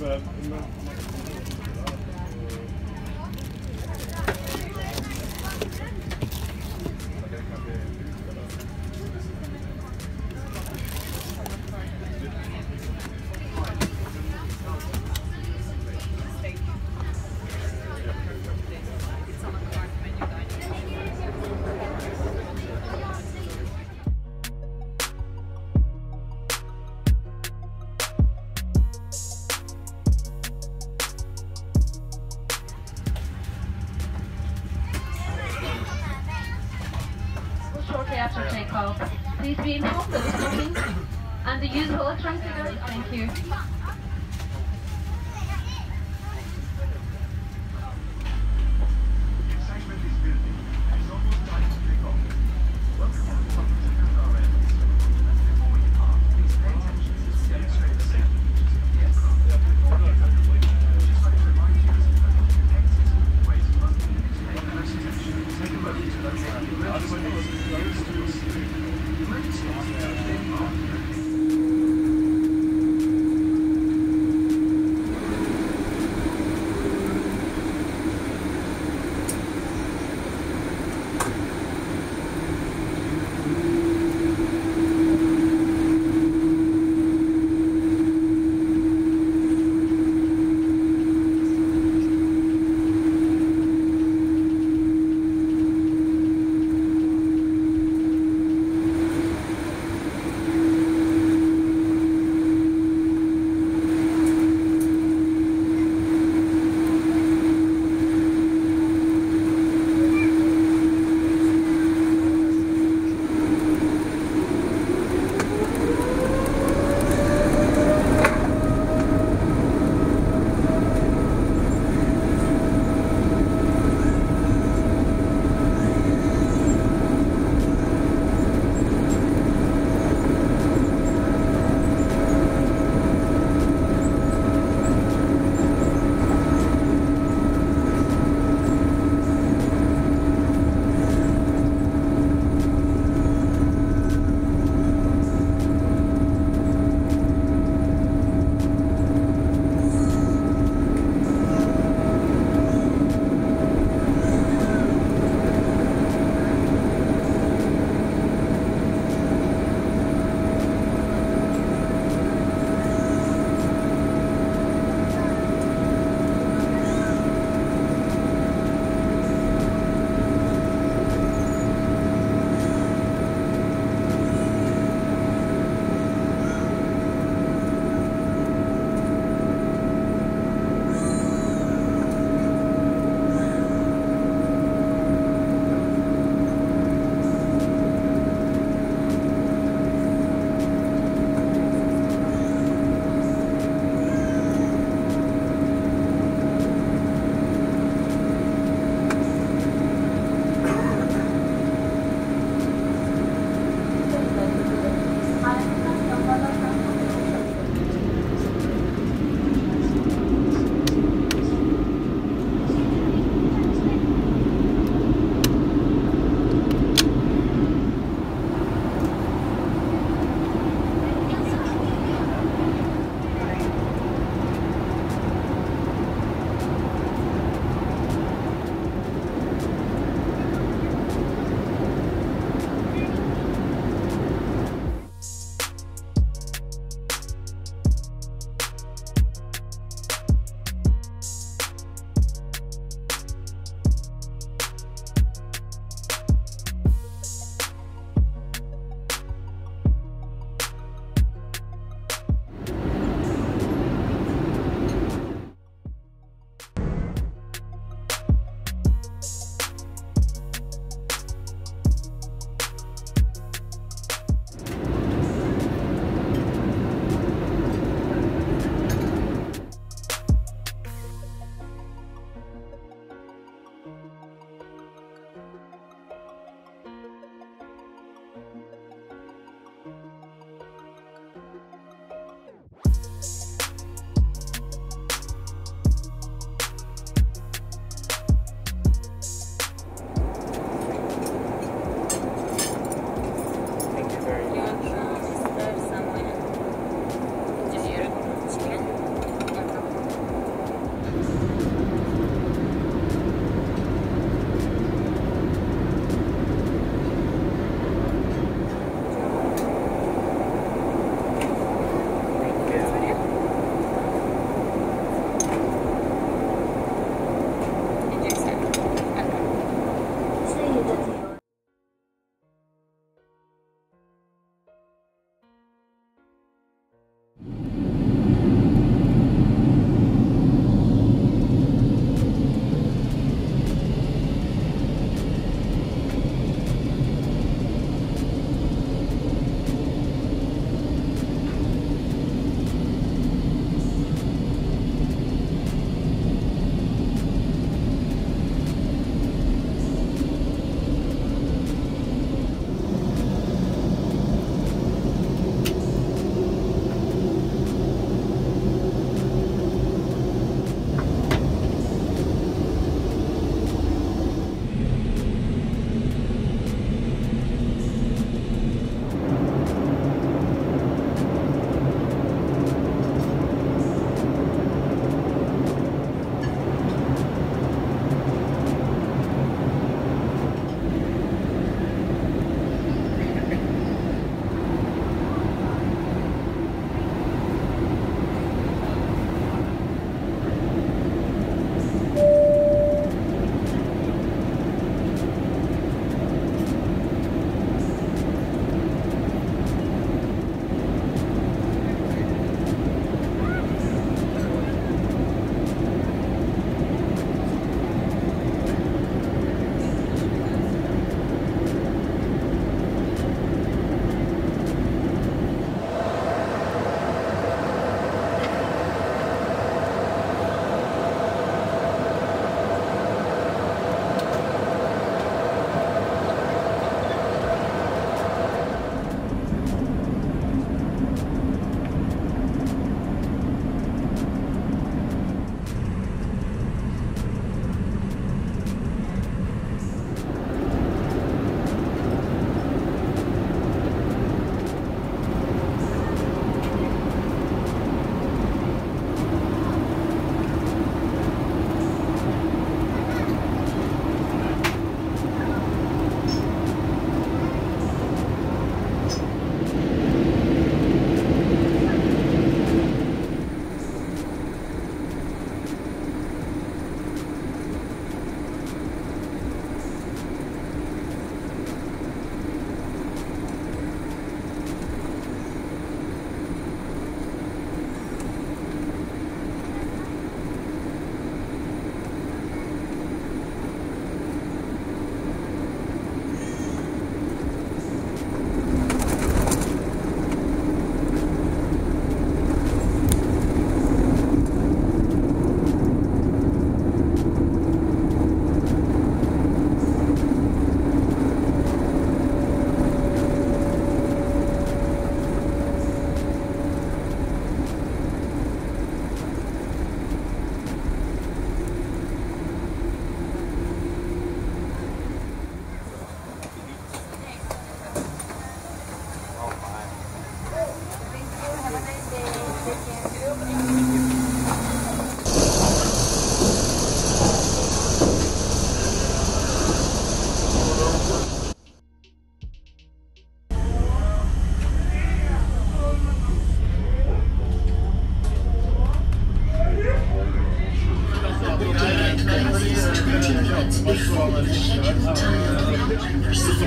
Ver. Thank you.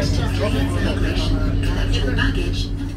Your luggage. Collect your baggage.